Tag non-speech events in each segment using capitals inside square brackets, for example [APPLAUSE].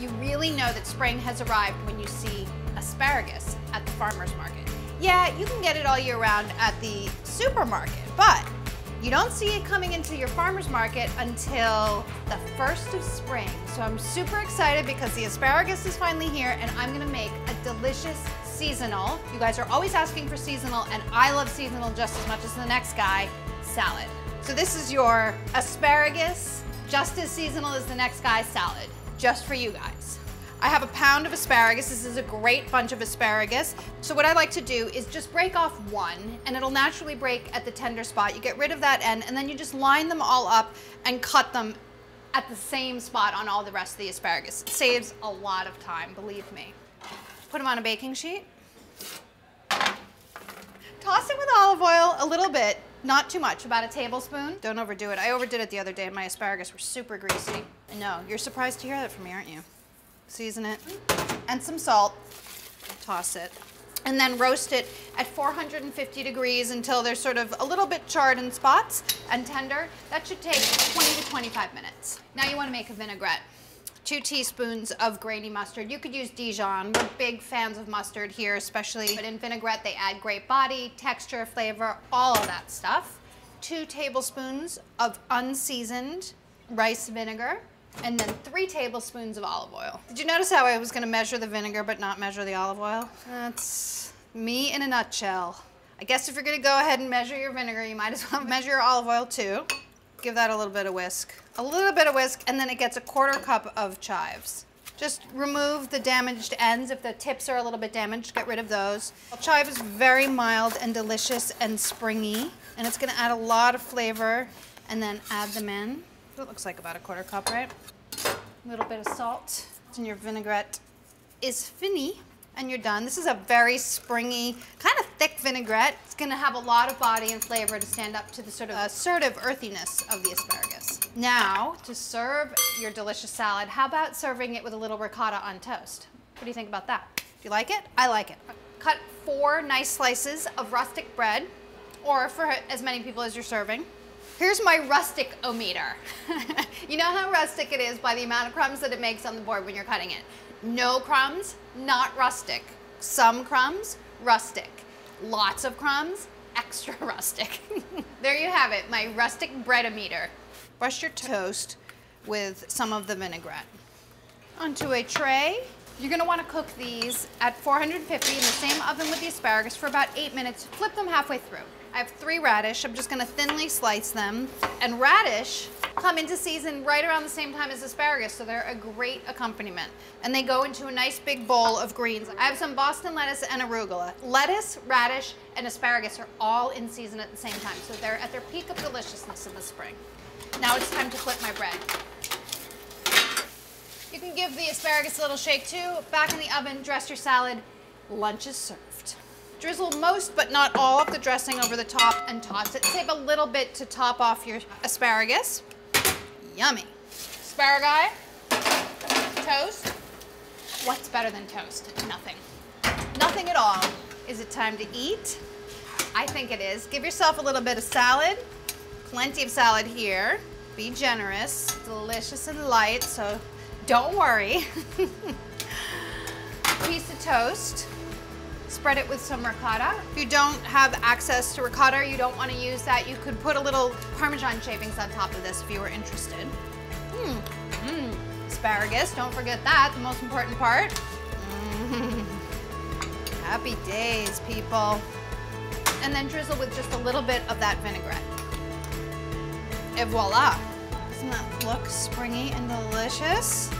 You really know that spring has arrived when you see asparagus at the farmer's market. Yeah, you can get it all year round at the supermarket, but you don't see it coming into your farmer's market until the first of spring. So I'm super excited because the asparagus is finally here and I'm gonna make a delicious seasonal. You guys are always asking for seasonal and I love seasonal just as much as the next guy, salad. So this is your asparagus, just as seasonal as the next guy's salad, just for you guys. I have a pound of asparagus. This is a great bunch of asparagus. So what I like to do is just break off one and it'll naturally break at the tender spot. You get rid of that end and then you just line them all up and cut them at the same spot on all the rest of the asparagus. It saves a lot of time, believe me. Put them on a baking sheet. Toss it with olive oil a little bit, not too much, about a tablespoon. Don't overdo it. I overdid it the other day and my asparagus were super greasy. Know, you're surprised to hear that from me, aren't you? season it, and some salt, toss it, and then roast it at 450 degrees until they're sort of a little bit charred in spots and tender. That should take 20 to 25 minutes. Now you wanna make a vinaigrette. Two teaspoons of grainy mustard. You could use Dijon. We're big fans of mustard here, especially, but in vinaigrette they add great body, texture, flavor, all of that stuff. Two tablespoons of unseasoned rice vinegar and then three tablespoons of olive oil. Did you notice how I was gonna measure the vinegar but not measure the olive oil? That's me in a nutshell. I guess if you're gonna go ahead and measure your vinegar, you might as well [LAUGHS] measure your olive oil too. Give that a little bit of whisk. A little bit of whisk, and then it gets a quarter cup of chives. Just remove the damaged ends. If the tips are a little bit damaged, get rid of those. Chive is very mild and delicious and springy, and it's gonna add a lot of flavor, and then add them in. It looks like about a quarter cup, right? A little bit of salt. And your vinaigrette is finny and you're done. This is a very springy, kind of thick vinaigrette. It's gonna have a lot of body and flavor to stand up to the sort of assertive earthiness of the asparagus. Now, to serve your delicious salad, how about serving it with a little ricotta on toast? What do you think about that? Do you like it? I like it. Cut four nice slices of rustic bread, or for as many people as you're serving. Here's my rustic o-meter. [LAUGHS] you know how rustic it is by the amount of crumbs that it makes on the board when you're cutting it. No crumbs, not rustic. Some crumbs, rustic. Lots of crumbs, [LAUGHS] extra rustic. [LAUGHS] there you have it, my rustic bread-o-meter. Brush your toast with some of the vinaigrette. Onto a tray. You're gonna wanna cook these at 450 in the same oven with the asparagus for about eight minutes. Flip them halfway through. I have three radish. I'm just gonna thinly slice them. And radish come into season right around the same time as asparagus, so they're a great accompaniment. And they go into a nice big bowl of greens. I have some Boston lettuce and arugula. Lettuce, radish, and asparagus are all in season at the same time, so they're at their peak of deliciousness in the spring. Now it's time to flip my bread. You can give the asparagus a little shake too. Back in the oven, dress your salad. Lunch is served. Drizzle most but not all of the dressing over the top and toss it. Save a little bit to top off your asparagus. Yummy. Asparagus, toast. What's better than toast? Nothing. Nothing at all. Is it time to eat? I think it is. Give yourself a little bit of salad. Plenty of salad here. Be generous. Delicious and light, so don't worry. [LAUGHS] Piece of toast. Spread it with some ricotta. If you don't have access to ricotta, you don't want to use that, you could put a little Parmesan shavings on top of this if you were interested. Mmm, mmm. Asparagus, don't forget that, the most important part. Mm. [LAUGHS] Happy days, people. And then drizzle with just a little bit of that vinaigrette. Et voila. Doesn't that look springy and delicious?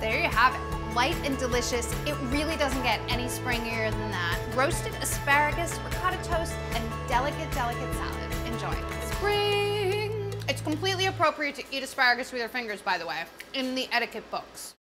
There you have it light and delicious. It really doesn't get any springier than that. Roasted asparagus, ricotta toast, and delicate, delicate salad. Enjoy. Spring! It's completely appropriate to eat asparagus with your fingers, by the way, in the etiquette books.